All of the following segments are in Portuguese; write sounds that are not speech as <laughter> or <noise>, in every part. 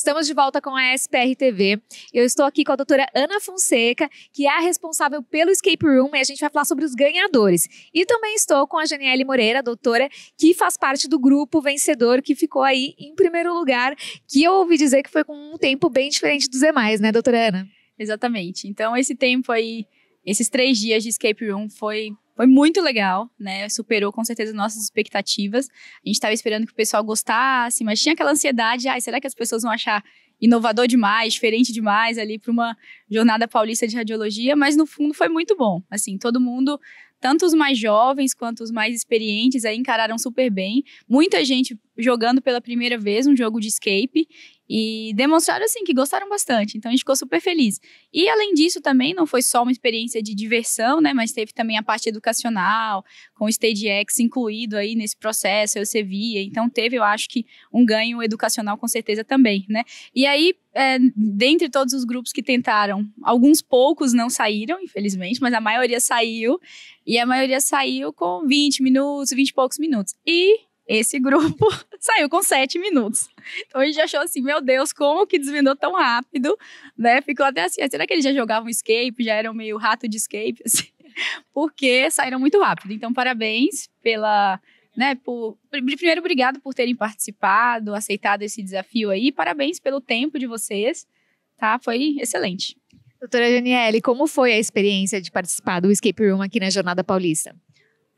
Estamos de volta com a SPR TV. Eu estou aqui com a doutora Ana Fonseca, que é a responsável pelo Escape Room, e a gente vai falar sobre os ganhadores. E também estou com a Janiele Moreira, doutora, que faz parte do grupo vencedor, que ficou aí em primeiro lugar, que eu ouvi dizer que foi com um tempo bem diferente dos demais, né, doutora Ana? Exatamente. Então, esse tempo aí, esses três dias de Escape Room foi foi muito legal, né? Superou com certeza nossas expectativas. A gente estava esperando que o pessoal gostasse, mas tinha aquela ansiedade, ai, será que as pessoas vão achar inovador demais, diferente demais ali para uma jornada paulista de radiologia, mas no fundo foi muito bom. Assim, todo mundo, tanto os mais jovens quanto os mais experientes, aí encararam super bem. Muita gente jogando pela primeira vez um jogo de escape e demonstraram assim que gostaram bastante. Então a gente ficou super feliz. E além disso também não foi só uma experiência de diversão, né, mas teve também a parte educacional, com o Stage X incluído aí nesse processo, eu via. Então teve, eu acho que um ganho educacional com certeza também, né? E aí, é, dentre todos os grupos que tentaram, alguns poucos não saíram, infelizmente, mas a maioria saiu. E a maioria saiu com 20 minutos, 20 e poucos minutos. E esse grupo <laughs> saiu com sete minutos. Então a gente achou assim, meu Deus, como que desvendou tão rápido, né? Ficou até assim, será que eles já jogavam escape, já eram meio rato de escape, assim? <laughs> Porque saíram muito rápido. Então, parabéns pela, né, por, primeiro, obrigado por terem participado, aceitado esse desafio aí. Parabéns pelo tempo de vocês, tá? Foi excelente. Doutora Daniele, como foi a experiência de participar do Escape Room aqui na Jornada Paulista?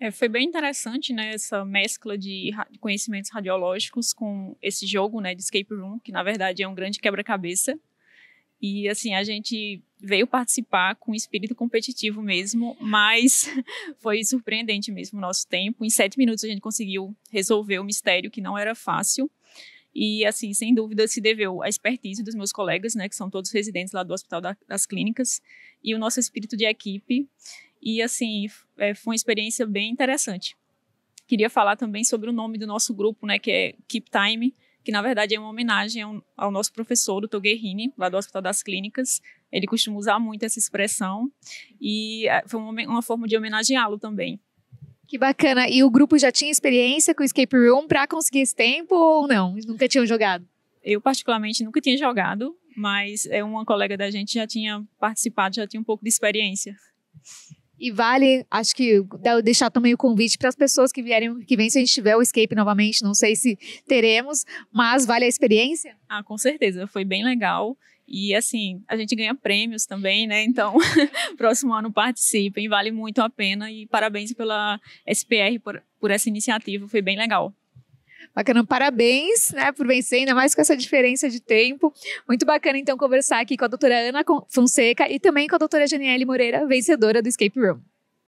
É, foi bem interessante, né, essa mescla de conhecimentos radiológicos com esse jogo, né, de escape room, que na verdade é um grande quebra-cabeça. E assim, a gente veio participar com espírito competitivo mesmo, mas <laughs> foi surpreendente mesmo o nosso tempo. Em sete minutos a gente conseguiu resolver o mistério, que não era fácil. E, assim, sem dúvida, se deveu à expertise dos meus colegas, né, que são todos residentes lá do Hospital das Clínicas, e o nosso espírito de equipe. E, assim, é, foi uma experiência bem interessante. Queria falar também sobre o nome do nosso grupo, né, que é Keep Time, que na verdade é uma homenagem ao, ao nosso professor, o Toguerrini, lá do Hospital das Clínicas. Ele costuma usar muito essa expressão e é, foi uma, uma forma de homenageá-lo também. Que bacana. E o grupo já tinha experiência com o Escape Room para conseguir esse tempo ou não? Nunca tinham jogado? Eu, particularmente, nunca tinha jogado, mas é uma colega da gente já tinha participado, já tinha um pouco de experiência. E vale, acho que deixar também o convite para as pessoas que vierem, que vêm se a gente tiver o escape novamente, não sei se teremos, mas vale a experiência? Ah, com certeza, foi bem legal. E assim, a gente ganha prêmios também, né? Então, <laughs> próximo ano participem, vale muito a pena. E parabéns pela SPR por, por essa iniciativa, foi bem legal. Bacana, parabéns, né, por vencer, ainda mais com essa diferença de tempo. Muito bacana, então, conversar aqui com a doutora Ana Fonseca e também com a doutora Janiele Moreira, vencedora do Escape Room.